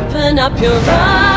Open up your eyes.